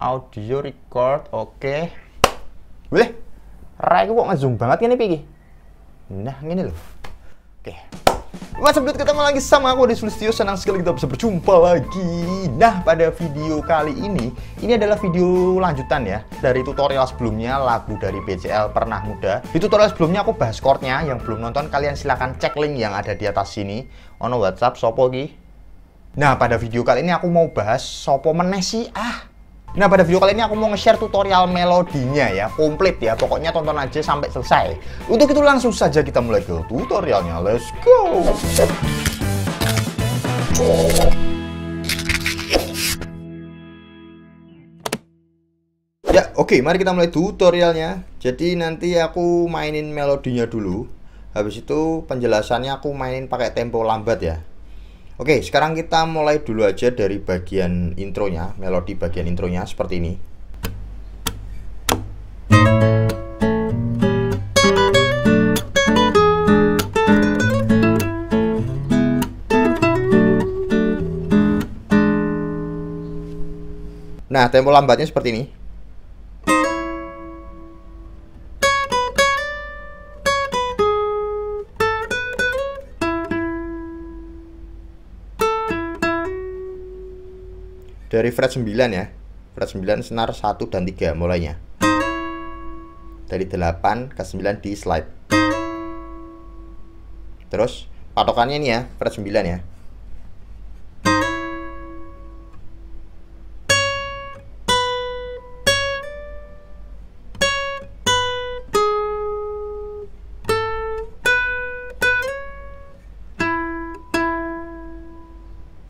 audio record oke. Boleh Rai kok ngezoom banget ini pigi nah ini loh oke. Mas Abdul ketemu lagi sama aku di Sulistio Senang sekali kita bisa berjumpa lagi. Nah pada video kali ini Ini adalah video lanjutan ya Dari tutorial sebelumnya lagu dari BCL Pernah Muda. Di tutorial sebelumnya aku bahas chordnya. Yang belum nonton kalian silahkan cek link yang ada di atas sini. Ono WhatsApp Sopo Ki Nah pada video kali ini aku mau bahas Sopo Menesi Ah Nah pada video kali ini aku mau nge-share tutorial melodinya ya Komplit ya, pokoknya tonton aja sampai selesai. Untuk itu langsung saja kita mulai ke tutorialnya. Let's go! Ya oke okay, mari kita mulai tutorialnya. Jadi nanti aku mainin melodinya dulu. Habis itu penjelasannya aku mainin pakai tempo lambat ya Oke, sekarang kita mulai dulu aja dari bagian intronya, melodi bagian intronya seperti ini. Nah, tempo lambatnya seperti ini. Dari fret 9 ya. Fret 9 senar 1 dan 3 mulainya. Dari 8 ke 9 di slide. Terus patokannya ini ya fret 9 ya.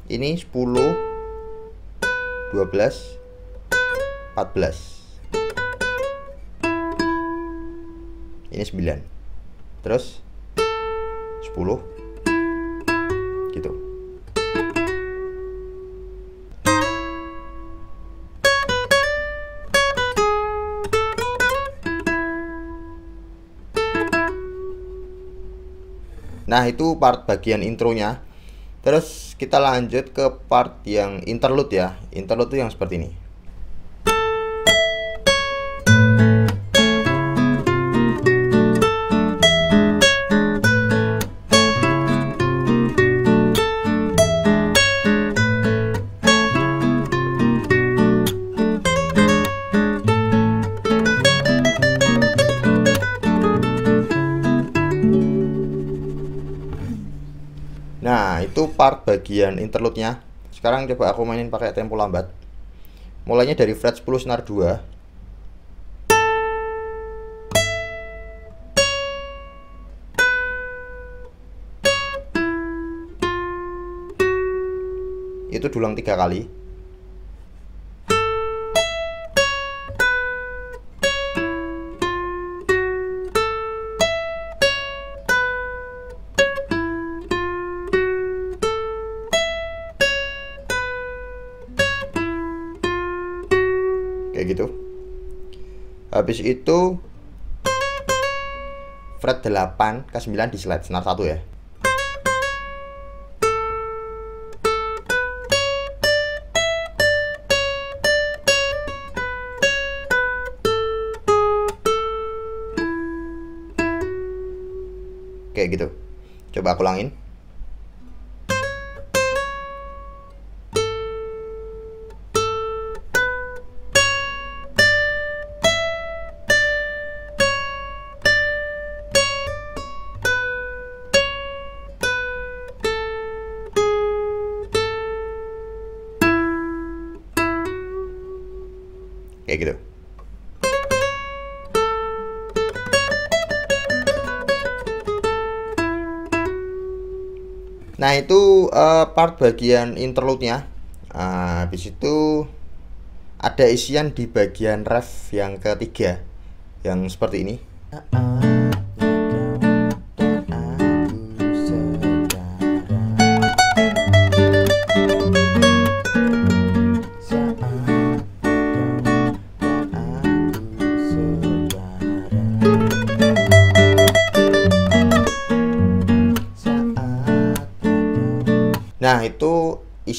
Ini 10 12 14 ini 9 terus 10 gitu. Nah itu part bagian intronya Terus kita lanjut ke part yang interlude ya. Interlude itu yang seperti ini. Part bagian interlude-nya. Sekarang coba aku mainin pakai tempo lambat. Mulainya dari fret 10 senar 2. Itu dulang tiga kali. Kayak gitu. Habis itu fret 8 ke 9 di slide senar 1 ya. Kayak gitu. Coba aku ulangin kayak gitu. Nah itu uh, part bagian interlude-nya. Uh, habis itu ada isian di bagian ref yang ketiga yang seperti ini. Uh -uh.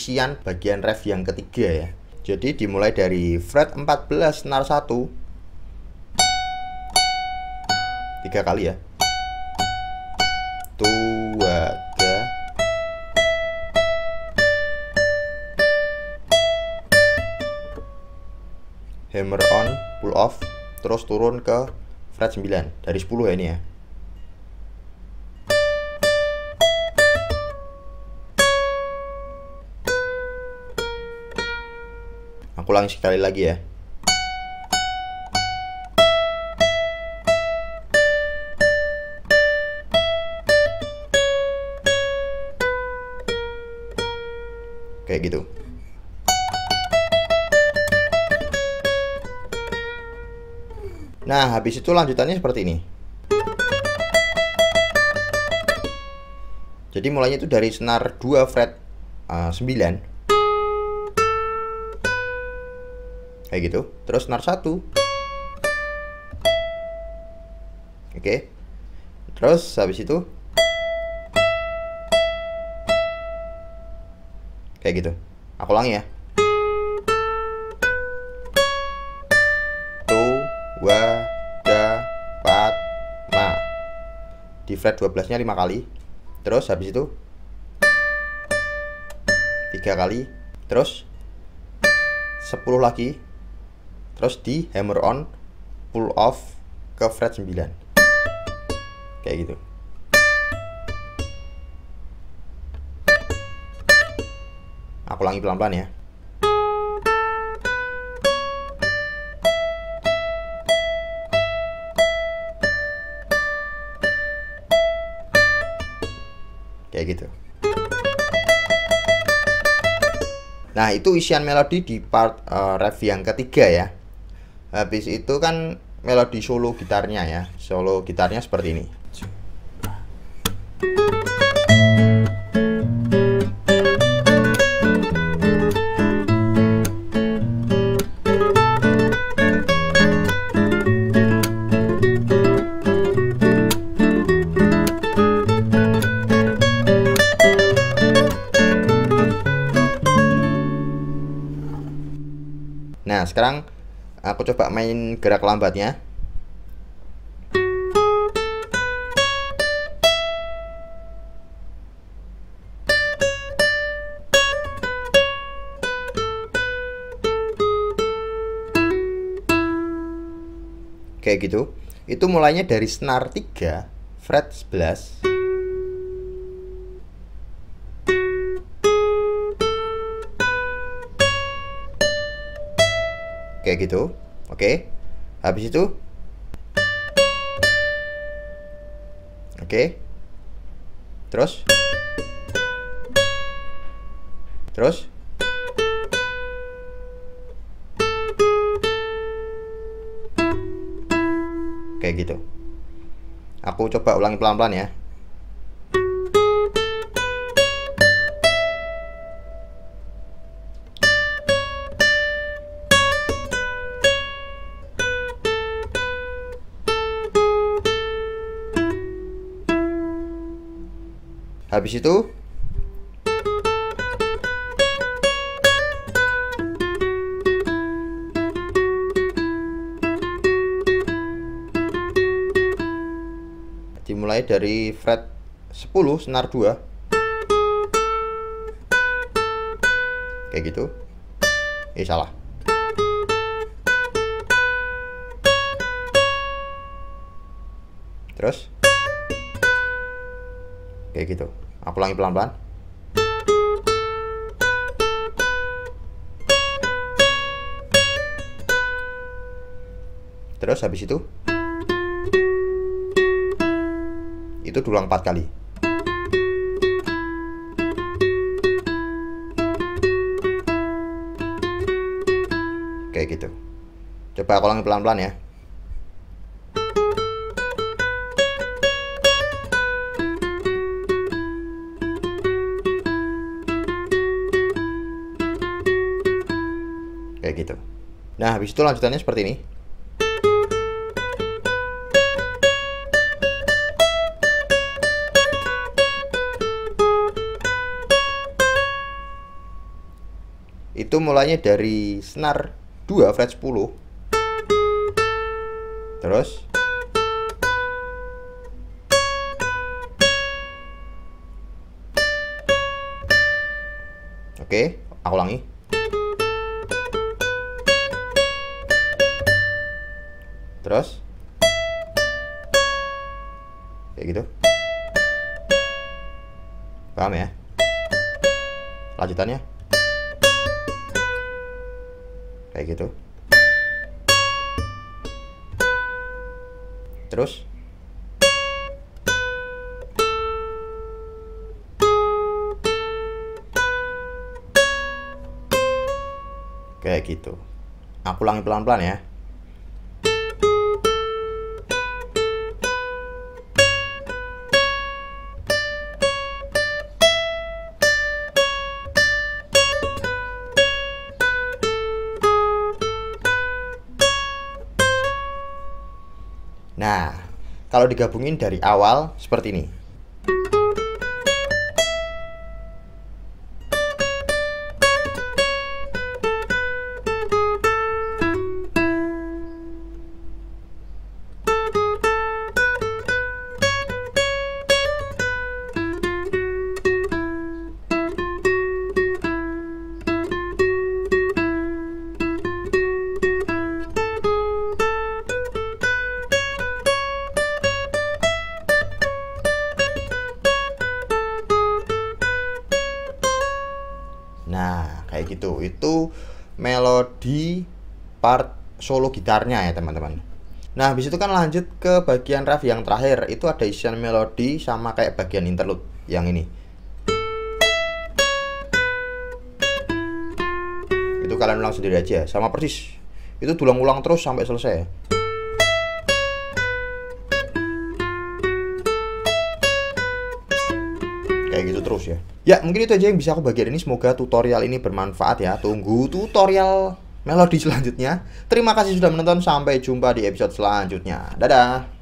Nah, itu isian bagian ref yang ketiga ya. Jadi dimulai dari fret 14 senar 1 tiga kali ya. Dua, tiga. Hammer on, pull off, terus turun ke fret 9 dari 10 ya ini ya. Aku ulangi sekali lagi ya. Kayak gitu. Nah, habis itu lanjutannya seperti ini. Jadi mulainya itu dari senar 2 fret uh, 9 kayak gitu. Terus senar satu. Oke. Terus habis itu. Kayak gitu. Aku ulangi ya. Dua tiga empat lima. Di fret 12 nya 5 kali. Terus habis itu. Tiga kali. Terus. 10 lagi terus di hammer on pull off ke fret 9 kayak gitu. Aku ulangi pelan-pelan ya. Kayak gitu. Nah, itu isian melodi di part uh, ref yang ketiga ya habis itu kan melodi solo gitarnya ya. Solo gitarnya seperti ini. Nah, sekarang aku coba main gerak lambatnya. Kayak gitu. Itu mulainya dari senar 3 fret 11 kayak gitu oke? Habis itu? Oke? Terus? Terus? Kayak gitu. Aku coba ulangi pelan-pelan ya habis itu? Dimulai dari fret 10 senar 2 kayak gitu. Eh salah. Terus? Kayak gitu aku ulangi pelan-pelan. Terus habis itu? Itu diulang empat kali. Kayak gitu. Coba aku ulangi pelan-pelan ya gitu. Nah habis itu lanjutannya seperti ini. Itu mulainya dari senar 2 fret 10 terus? Oke, aku ulangi. Terus kayak gitu. Paham ya? Lanjutannya kayak gitu. Terus kayak gitu. Aku ulangi pelan-pelan ya. Kalau digabungin dari awal seperti ini. Gitu. Itu melodi part solo gitarnya ya, teman-teman. Nah, habis itu kan lanjut ke bagian ref yang terakhir. Itu ada isian melodi sama kayak bagian interlude yang ini. Itu kalian ulang sendiri aja, sama persis. Itu tulang-ulang terus sampai selesai. Kayak gitu terus ya? Ya mungkin itu aja yang bisa aku bagian ini. Semoga tutorial ini bermanfaat ya. Tunggu tutorial melodi selanjutnya. Terima kasih sudah menonton. Sampai jumpa di episode selanjutnya. Dadah